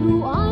do I?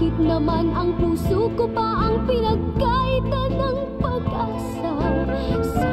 Bakit naman ang puso ko pa ang pinagkaitan ng pag-asa? Sa